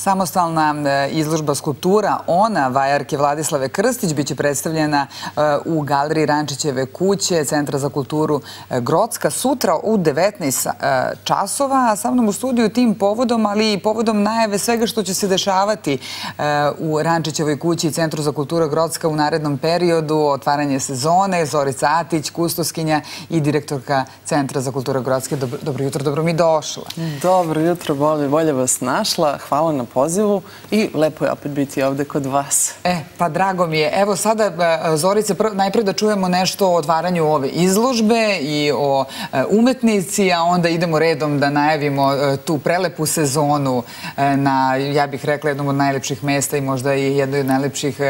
Samostalna e, izložba skulptura Ona Vajarke Vladislave Krstić biće predstavljena e, u galeriji Rančićeve kuće Centra za kulturu e, Grocka sutra u 19 časova. A sa mnom u studiju tim povodom, ali i povodom najave svega što će se dešavati u Rančićevoj kući i Centru za kulturu Grocka u narednom periodu, otvaranje sezone, Zorica Atić, kustoskinja i direktorka Centra za kulturu Grocke. Dobro, jutro, dobro mi došla. Dobro jutro, bolje vas našla. Hvala na pozivu i lepo je opet biti ovde kod vas. E, pa drago mi je. Evo sada, e, Zorice, najpre da čujemo nešto o otvaranju ove izložbe i o e, umetnici, a onda idemo redom da najavimo e, tu prelepu sezonu na, ja bih rekla, jednom od najlepših mesta i možda i jednoj od najlepših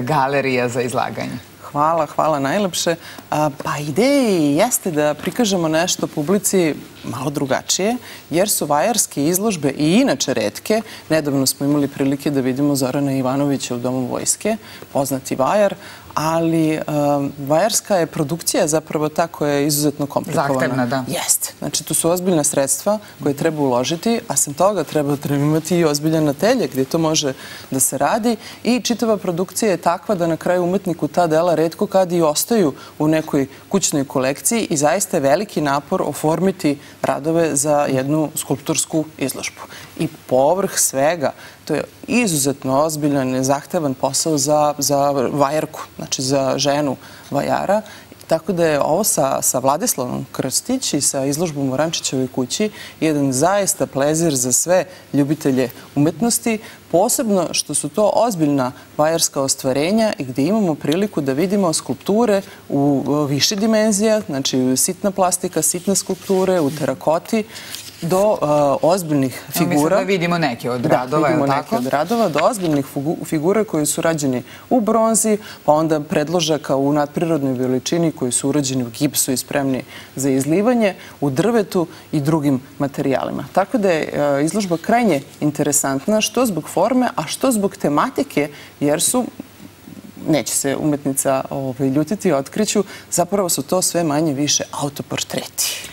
galerija za izlaganje. Hvala, hvala najlepše. Pa ideja jeste da prikažemo nešto publici malo drugačije, jer su vajarske izložbe i inače redke. Nedavno smo imali prilike da vidimo Zorana Ivanovića u Domu vojske, poznati vajar, ali um, vajarska je produkcija zapravo ta koja je izuzetno komplikovana. Zahtevna, da. Jeste. Znači, tu su ozbiljna sredstva koje treba uložiti, a sem toga treba, treba imati i ozbiljena telje gdje to može da se radi i čitava produkcija je takva da na kraju umetniku ta dela redko kad i ostaju u nekoj kućnoj kolekciji i zaista je veliki napor oformiti radove za jednu skulptursku izložbu. I povrh svega, to je izuzetno ozbiljan i zahtevan posao za, za vajarku, znači za ženu vajara. Tako da je ovo sa, sa Vladislavom Krstić i sa izložbom u Rančićevoj kući jedan zaista plezir za sve ljubitelje umetnosti, posebno što su to ozbiljna vajarska ostvarenja i gdje imamo priliku da vidimo skulpture u više dimenzija, znači sitna plastika, sitne skulpture, u terakoti, do uh, ozbiljnih figura. Mislim da vidimo neke od radova, da, vidimo neke od radova, do ozbiljnih figura koji su rađeni u bronzi, pa onda predložaka u nadprirodnoj veličini koji su urađeni u gipsu i spremni za izlivanje, u drvetu i drugim materijalima. Tako da je uh, izložba krajnje interesantna, što zbog forme, a što zbog tematike, jer su neće se umetnica ovaj, ljutiti otkriću, zapravo su to sve manje više autoportreti.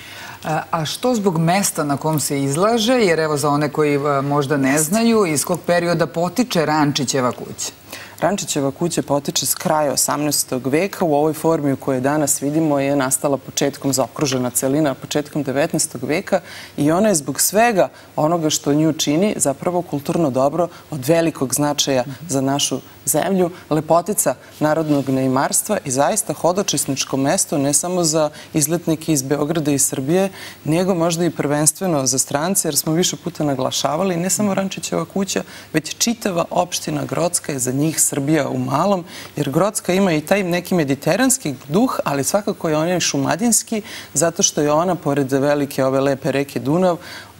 A što zbog mesta na kom se izlaže, jer evo za one koji e, možda ne znaju, iz kog perioda potiče Rančićeva kuća? Rančićeva kuća potiče s kraja 18. veka. U ovoj formi u kojoj danas vidimo je nastala početkom zaokružena celina, početkom 19. veka i ona je zbog svega onoga što nju čini zapravo kulturno dobro od velikog značaja za našu zemlju, lepotica narodnog neimarstva i zaista hodočesničko mesto ne samo za izletnike iz Beograda i Srbije, nego možda i prvenstveno za strance, jer smo više puta naglašavali ne samo Rančićeva kuća, već čitava opština Grocka je za njih Srbija u malom, jer Grocka ima i taj neki mediteranski duh, ali svakako je on je šumadinski, zato što je ona, pored velike ove lepe reke Dunav,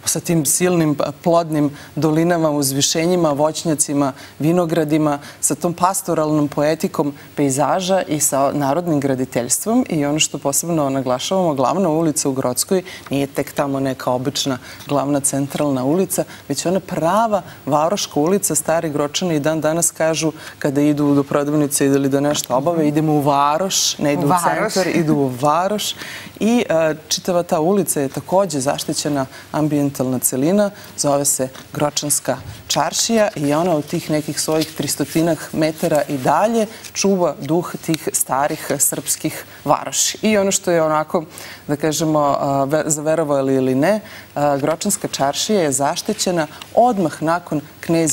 sa tim silnim plodnim dolinama, uzvišenjima, voćnjacima, vinogradima, sa tom pastoralnom poetikom pejzaža i sa narodnim graditeljstvom. I ono što posebno naglašavamo, glavna ulica u Grodskoj nije tek tamo neka obična glavna centralna ulica, već ona prava varoška ulica. Stari Gročani i dan danas kažu kada idu do prodavnice ili da nešto obave, idemo u Varoš, ne idu u, centar, idu u Varoš. I e, čitava ta ulica je takođe zaštićena ambijent monumentalna celina, zove se Gročanska čaršija i ona u tih nekih svojih tristotinak metara i dalje čuva duh tih starih srpskih varoši. I ono što je onako, da kažemo, zaverovali ili ne, Gročanska čaršija je zaštećena odmah nakon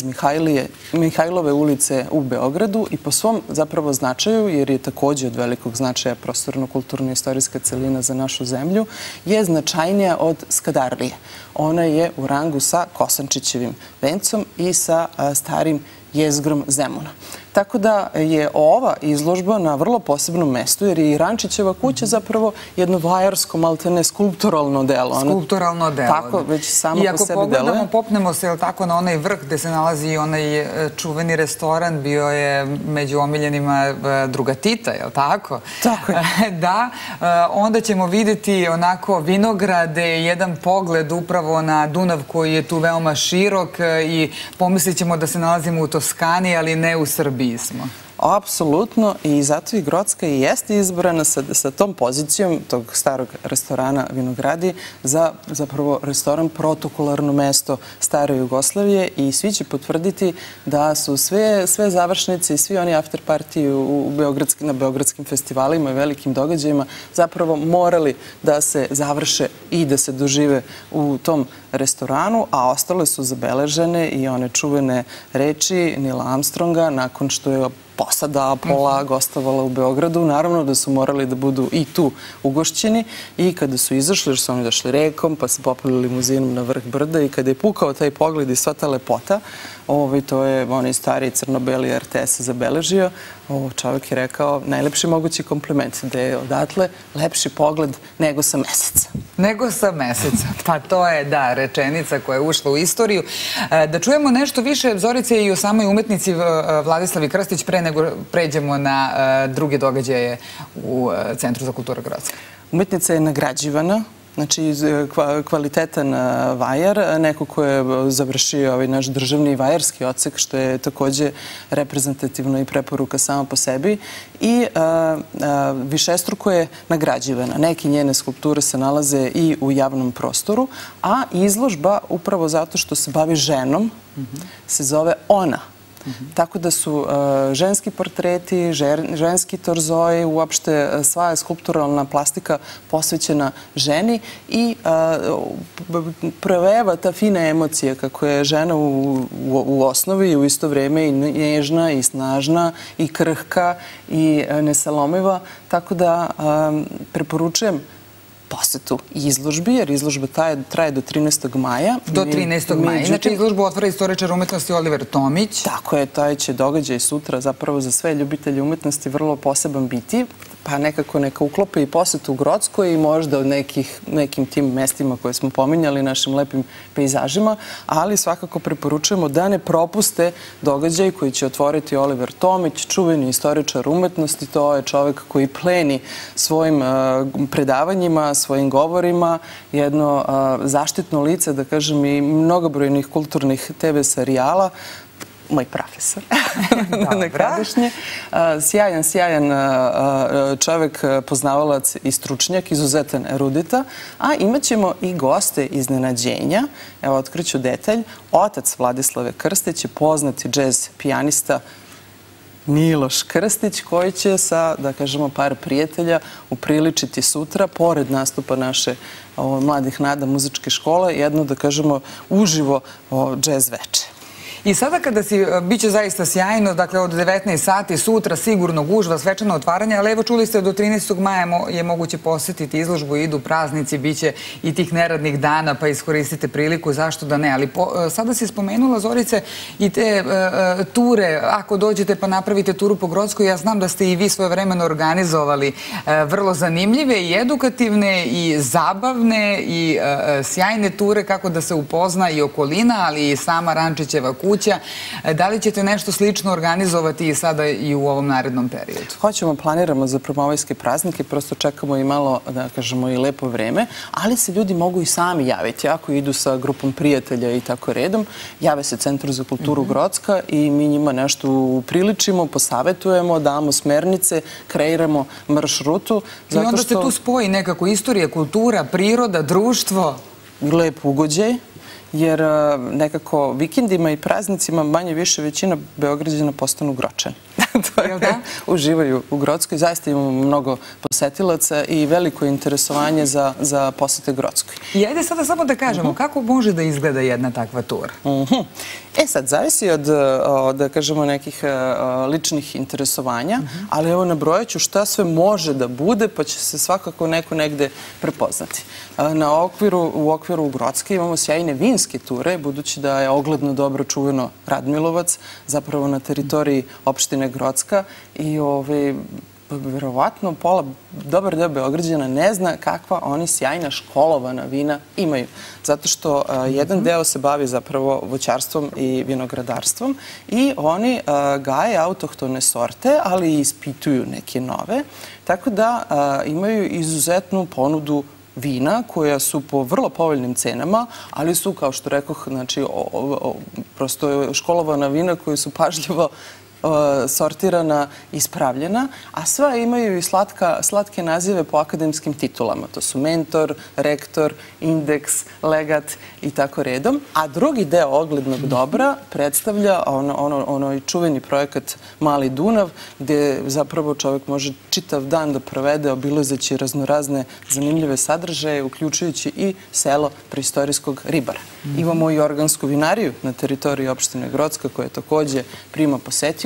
Mihajlije, Mihajlove ulice u Beogradu i po svom zapravo značaju, jer je takođe od velikog značaja prostorno-kulturno-istorijska celina za našu zemlju, je značajnija od Skadarlije. Ona je u rangu sa Kosančićevim vencom i sa starim jezgrom Zemuna. Tako da je ova izložba na vrlo posebnom mestu, jer je i Rančićeva kuća zapravo jedno vajarsko, maltene, skulpturalno delo. Skulpturalno delo. Tako, da. već samo po sebi deluje. I ako pogledamo, popnemo se, jel tako, na onaj vrh gde se nalazi onaj e, čuveni restoran, bio je među omiljenima e, druga Tita, jel tako? Tako je. Da, e, onda ćemo videti onako vinograde, jedan pogled upravo na Dunav koji je tu veoma širok i pomislit ćemo da se nalazimo u Toskani, ali ne u Srbiji 意思吗？Apsolutno i zato i Grocka i jeste izbrana sa, sa tom pozicijom tog starog restorana Vinogradi za zapravo restoran protokolarno mesto stare Jugoslavije i svi će potvrditi da su sve, sve završnice i svi oni after party u, u Beogradski, na beogradskim festivalima i velikim događajima zapravo morali da se završe i da se dožive u tom restoranu, a ostale su zabeležene i one čuvene reči Nila Armstronga nakon što je posada Apola mhm. gostovala u Beogradu. Naravno da su morali da budu i tu ugošćeni i kada su izašli, jer su oni došli rekom, pa se popili limuzinom na vrh brda i kada je pukao taj pogled i sva ta lepota, ovaj, to je onaj stari crno-beli RTS zabeležio. Ovo čovjek je rekao najlepši mogući kompliment, da je odatle lepši pogled nego sa meseca. Nego sa meseca. Pa to je, da, rečenica koja je ušla u istoriju. E, da čujemo nešto više Zorice i o samoj umetnici Vladislavi Krstić pre nego pređemo na e, druge događaje u e, Centru za kulturu Grodska. Umetnica je nagrađivana Znači, e, kvalitetan vajar, neko ko je završio ovaj naš državni vajarski odsek, što je takođe reprezentativno i preporuka sama po sebi i a, a, višestruko je nagrađivana. Neki njene skulpture se nalaze i u javnom prostoru, a izložba, upravo zato što se bavi ženom, se zove Ona – Tako da su uh, ženski portreti, ženski torzoji, uopšte uh, sva je skulpturalna plastika posvećena ženi i uh, preveva ta fina emocija kako je žena u, osnovi i u isto vreme i nježna i snažna i krhka i nesalomiva. Tako da preporučujem posetu izložbi, jer izložba traje, traje do 13. maja. Do 13. maja. Inače, izložbu otvara istoričar umetnosti Oliver Tomić. Tako je, taj će događaj sutra zapravo za sve ljubitelje umetnosti vrlo poseban biti pa nekako neka uklope i posetu u Grodskoj i možda od nekih, nekim tim mestima koje smo pominjali, našim lepim pejzažima, ali svakako preporučujemo da ne propuste događaj koji će otvoriti Oliver Tomić, čuveni istoričar umetnosti, to je čovek koji pleni svojim uh, predavanjima, svojim govorima, jedno uh, zaštitno lice, da kažem, i mnogobrojnih kulturnih TV serijala, moj profesor nekadašnji. Sjajan, sjajan čovek, poznavalac i stručnjak, izuzetan erudita. A imat ćemo i goste iznenađenja. Evo, otkriću detalj. Otac Vladislave Krstić je poznati džez pijanista Miloš Krstić koji će sa, da kažemo, par prijatelja upriličiti sutra, pored nastupa naše o, mladih nada muzičke škole, jedno, da kažemo, uživo o, džez veče. I sada kada si, e, bit će zaista sjajno, dakle od 19 sati sutra sigurno gužva, svečano otvaranje, ali evo čuli ste do 13. maja je moguće posetiti izložbu, idu praznici, bit će i tih neradnih dana, pa iskoristite priliku, zašto da ne. Ali e, sada si spomenula, Zorice, i te e, ture, ako dođete pa napravite turu po Grodskoj, ja znam da ste i vi svoje vremeno organizovali vrlo zanimljive i edukativne i zabavne i sjajne ture kako da se upozna i okolina, ali i sama Rančićeva kuća kuća. Da li ćete nešto slično organizovati i sada i u ovom narednom periodu? Hoćemo, planiramo za promovajske praznike, prosto čekamo i malo, da kažemo, i lepo vreme, ali se ljudi mogu i sami javiti. Ako idu sa grupom prijatelja i tako redom, jave se Centru za kulturu mm -hmm. Grocka i mi njima nešto upriličimo, posavetujemo, damo smernice, kreiramo maršrutu. I onda što... se tu spoji nekako istorija, kultura, priroda, društvo. Lep ugođaj jer nekako vikendima i praznicima manje više većina Beograđana postanu gročani. da? uživaju u Grodskoj. Zaista imamo mnogo posetilaca i veliko interesovanje za, za posete Grodskoj. I ajde sada samo da kažemo, uh -huh. kako može da izgleda jedna takva tura? Uh -huh. E sad, zavisi od, da kažemo, nekih ličnih interesovanja, uh -huh. ali evo nabrojaću šta sve može da bude, pa će se svakako neko negde prepoznati. Na okviru, u okviru Grodske imamo sjajne vinske ture, budući da je ogledno dobro čuveno Radmilovac, zapravo na teritoriji opštine Grocka i ove, verovatno pola, dobar deo Beograđana ne zna kakva oni sjajna školovana vina imaju. Zato što a, jedan deo se bavi zapravo voćarstvom i vinogradarstvom i oni a, gaje autohtone sorte, ali i ispituju neke nove. Tako da a, imaju izuzetnu ponudu vina koja su po vrlo povoljnim cenama, ali su, kao što rekoh, znači, o, o, prosto školovana vina koje su pažljivo sortirana, ispravljena, a sva imaju i slatka, slatke nazive po akademskim titulama. To su mentor, rektor, indeks, legat i tako redom. A drugi deo oglednog dobra predstavlja ono, ono, ono čuveni projekat Mali Dunav, gde zapravo čovek može čitav dan da provede obilazeći raznorazne zanimljive sadržaje, uključujući i selo preistorijskog ribara. Mm. Imamo i organsku vinariju na teritoriji opštine Grocka koja takođe prima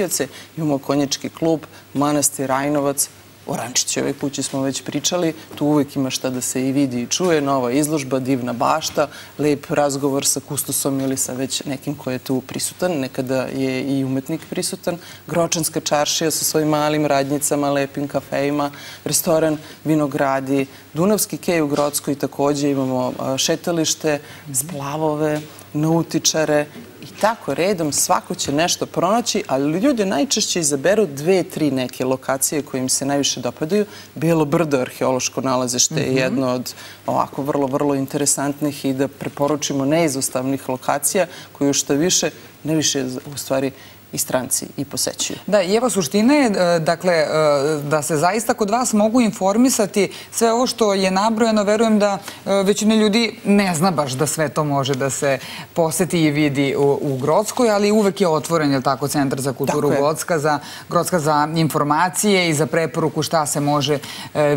posetioce. Imamo konječki klub, manastir Rajnovac, O Rančićevoj kući smo već pričali, tu uvek ima šta da se i vidi i čuje, nova izložba, divna bašta, lep razgovor sa kustosom ili sa već nekim ko je tu prisutan, nekada je i umetnik prisutan, Gročanska čaršija sa svojim malim radnjicama, lepim kafejima, restoran Vinogradi, Dunavski kej u Grocskoj takođe imamo šetalište, splavove, nautičare i tako redom svako će nešto pronaći, ali ljudi najčešće izaberu dve, tri neke lokacije koje im se najviše dopadaju. Bijelo brdo arheološko nalazište je mhm. jedno od ovako vrlo, vrlo interesantnih i da preporučimo neizostavnih lokacija koje što više, ne više u stvari i stranci i posećuju. Da, i evo suština je e, dakle, e, da se zaista kod vas mogu informisati sve ovo što je nabrojeno. Verujem da e, većina ljudi ne zna baš da sve to može da se poseti i vidi u, u Grodskoj, ali uvek je otvoren, je tako, Centar za kulturu Grodska, za, Grodska za informacije i za preporuku šta se može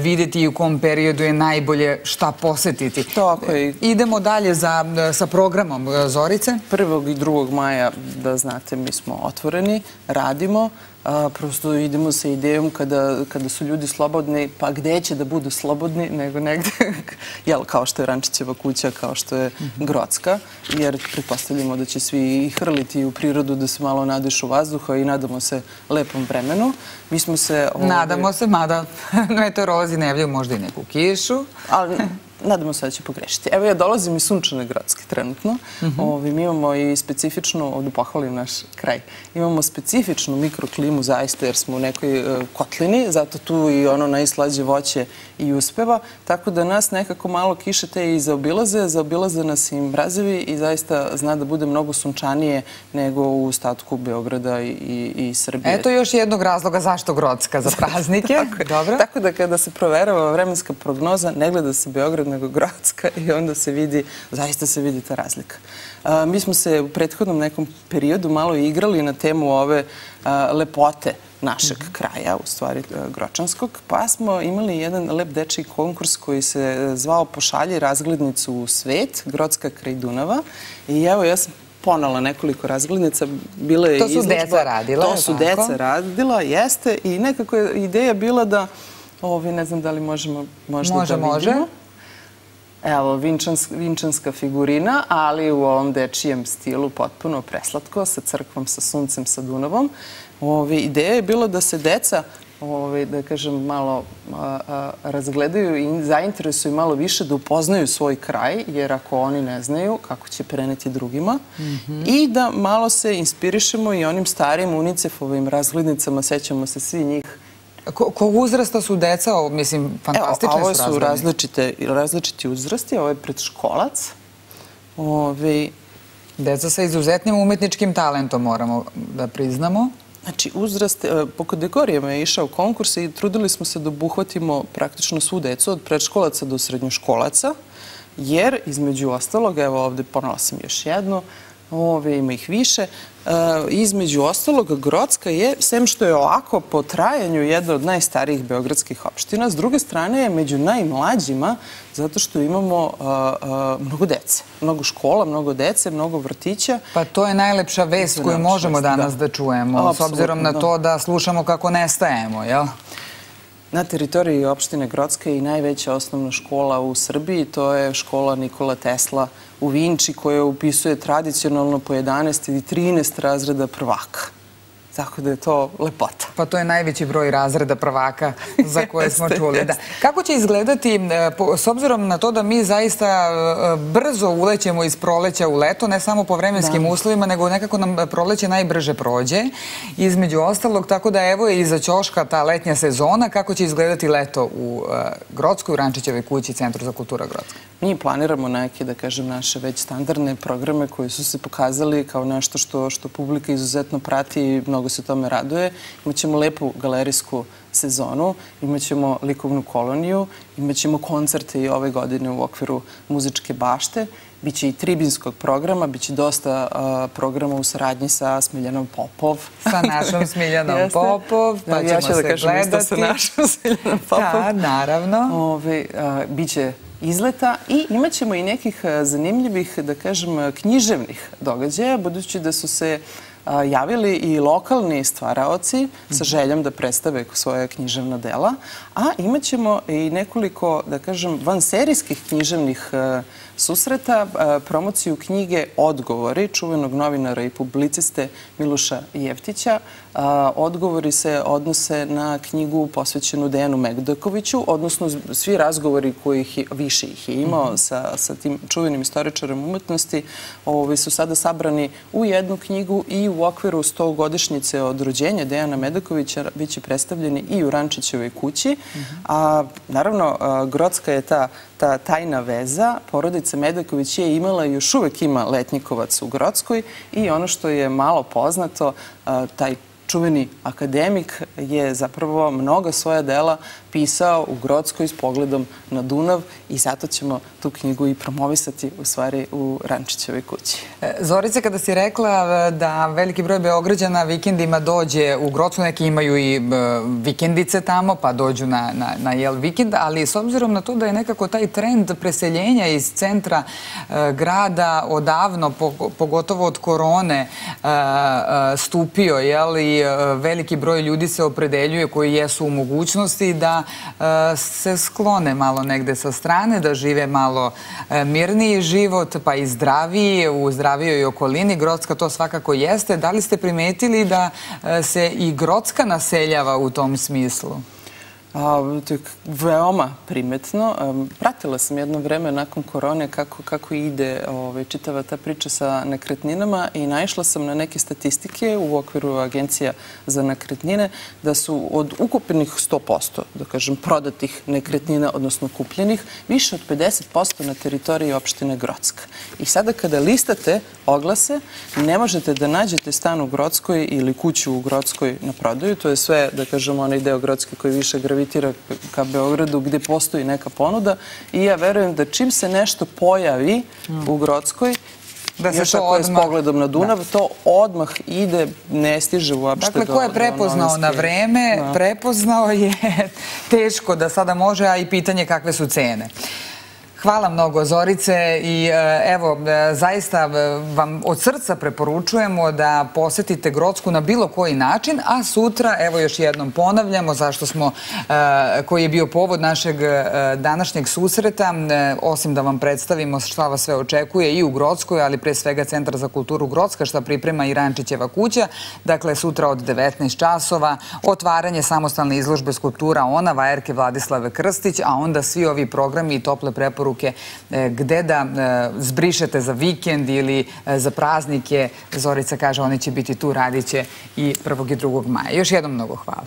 videti i u kom periodu je najbolje šta posetiti. Tako je. Idemo dalje za, sa programom Zorice. 1. i 2. maja, da znate, mi smo otvoreni otvoreni, radimo, a, prosto idemo sa idejom kada, kada su ljudi slobodni, pa gde će da budu slobodni nego negde, jel, kao što je Rančićeva kuća, kao što je mhm. Grocka, jer pretpostavljamo da će svi hrliti u prirodu da se malo nadešu vazduha i nadamo se lepom vremenu. Mi smo se... Nadamo se, mada meteorolozi ne javljaju možda i neku kišu. Ali nadamo se da će pogrešiti. Evo ja dolazim iz Sunčane Grodske trenutno. Mm Ovi, mi imamo i specifičnu, ovdje pohvalim naš kraj, imamo specifičnu mikroklimu zaista jer smo u nekoj uh, kotlini, zato tu i ono najslađe voće i uspeva, tako da nas nekako malo kiše te i zaobilaze, zaobilaze nas i mrazevi i zaista zna da bude mnogo sunčanije nego u ostatku Beograda i, i, i Srbije. Eto još jednog razloga zašto Grodska za praznike. tako, Dobro. tako da kada se proverava vremenska prognoza, ne gleda se Beograd nego Grodska i onda se vidi, zaista se vidi ta razlika. mi smo se u prethodnom nekom periodu malo igrali na temu ove lepote našeg mhm. kraja, u stvari Gročanskog, pa smo imali jedan lep dečiji konkurs koji se zvao Pošalji razglednicu u svet, Grodska kraj Dunava. I evo, ja sam ponala nekoliko razglednica. Bila je to su deca radila, To su deca radila, jeste. I nekako je ideja bila da, ovi, ne znam da li možemo možda može, da vidimo. Može, Evo, vinčanska, vinčanska figurina, ali u ovom dečijem stilu potpuno preslatko, sa crkvom, sa suncem, sa Dunavom. Ove, ideja je bilo da se deca ove, da kažem, malo a, a, razgledaju i zainteresuju malo više da upoznaju svoj kraj, jer ako oni ne znaju, kako će preneti drugima. Mm -hmm. I da malo se inspirišemo i onim starim unicefovim razglednicama, sećamo se svi njih Ko, ko uzrasta su deca? O, mislim, fantastične Evo, Ovo su različite, različiti uzrasti. Ovo je predškolac. Ove... Deca sa izuzetnim umetničkim talentom, moramo da priznamo. Znači, uzrast, e, po kategorijama je išao konkurs i trudili smo se da obuhvatimo praktično svu decu, od predškolaca do srednjoškolaca, jer između ostalog, evo ovde ponala sam još jednu, ove, ima ih više, između ostalog, Grocka je, sem što je ovako po trajanju jedna od najstarijih beogradskih opština, s druge strane je među najmlađima zato što imamo mnogo dece. Mnogo škola, mnogo dece, mnogo vrtića. Pa to je najlepša vest koju možemo danas da, da čujemo, s obzirom na da. to da slušamo kako nestajemo, jel? Na teritoriji opštine Grocka i najveća osnovna škola u Srbiji, to je škola Nikola Tesla u Vinči koja upisuje tradicionalno po 11 ili 13 razreda prvaka. Tako da je to lepota. Pa to je najveći broj razreda prvaka za koje smo čuli. Da. Kako će izgledati, e, s obzirom na to da mi zaista e, brzo ulećemo iz proleća u leto, ne samo po vremenskim da. uslovima, nego nekako nam proleće najbrže prođe, između ostalog, tako da evo je iza Ćoška ta letnja sezona, kako će izgledati leto u e, Grodskoj, u Rančićevoj kući, Centru za kultura Grodska? Mi planiramo neke, da kažem, naše već standardne programe koji su se pokazali kao nešto što, što publika izuzetno prati i mnogo mnogo se tome raduje. Imaćemo lepu galerijsku sezonu, imaćemo likovnu koloniju, imaćemo koncerte i ove godine u okviru muzičke bašte, biće i tribinskog programa, biće dosta programa u saradnji sa Smiljanom Popov. Sa našom Smiljanom Popov, pa ćemo ja ću se da kažem gledati. isto sa našom Smiljanom Popov. Da, naravno. Ove, a, biće izleta i imat ćemo i nekih zanimljivih, da kažem, književnih događaja, budući da su se javili i lokalni stvaraoci sa željom da predstave svoje književna dela, a imat ćemo i nekoliko, da kažem, vanserijskih književnih susreta, a, promociju knjige Odgovori čuvenog novinara i publiciste Miloša Jeftića. A, Odgovori se odnose na knjigu posvećenu Dejanu Megdakoviću, odnosno svi razgovori kojih je, više ih je imao sa, sa tim čuvenim istoričarom umetnosti ovi, su sada sabrani u jednu knjigu i u okviru 100 godišnjice od rođenja Dejana Medakovića biće predstavljeni i u Rančićevoj kući. A naravno, a, Grocka je ta, ta tajna veza. Porodica Medaković je imala i još uvek ima letnjikovac u Grockoj i ono što je malo poznato, taj čuveni akademik je zapravo mnoga svoja dela pisao u Grockoj s pogledom na Dunav i zato ćemo tu knjigu i promovisati u stvari u Rančićevoj kući. E, Zorice, kada si rekla e, da veliki broj Beograđana vikendima dođe u Grocku, neki imaju i e, vikendice tamo, pa dođu na, na, na jel vikend, ali s obzirom na to da je nekako taj trend preseljenja iz centra grada odavno, pogotovo od korone, stupio, jel, i veliki broj ljudi se opredeljuje koji jesu u mogućnosti da se sklone malo negde sa strane, da žive malo mirniji život, pa i zdraviji, u zdravijoj okolini. Grocka to svakako jeste. Da li ste primetili da se i Grocka naseljava u tom smislu? A, to je veoma primetno. Pratila sam jedno vreme nakon korone kako, kako ide ovaj, čitava ta priča sa nekretninama i naišla sam na neke statistike u okviru Agencija za nekretnine da su od ukupnih 100%, da kažem, prodatih nekretnina, odnosno kupljenih, više od 50% na teritoriji opštine Grocka. I sada kada listate oglase, ne možete da nađete stan u Grockoj ili kuću u Grockoj na prodaju. To je sve, da kažemo, onaj deo Grocke koji više gravitira ka Beogradu gde postoji neka ponuda i ja verujem da čim se nešto pojavi u Grockoj, da se još to ako je s odmah... pogledom na Dunav, to odmah ide, ne stiže uopšte Dakle, do ko je prepoznao na vreme, Da. prepoznao je teško da sada može, a i pitanje kakve su cene. Hvala mnogo Zorice i e, evo e, zaista e, vam od srca preporučujemo da posetite Grocku na bilo koji način, a sutra evo još jednom ponavljamo zašto smo, koji je bio povod našeg današnjeg susreta, osim da vam predstavimo šta vas sve očekuje i u Grockoj, ali pre svega Centar za kulturu Grocka šta priprema i Rančićeva kuća. Dakle, sutra od 19 časova otvaranje samostalne izložbe skulptura Ona, vajerke Vladislave Krstić, a onda svi ovi programi i tople preporuke e, gde da e, zbrišete za vikend ili e, za praznike. Zorica kaže oni će biti tu, radit će i 1. i 2. maja. Još jednom mnogo hvala.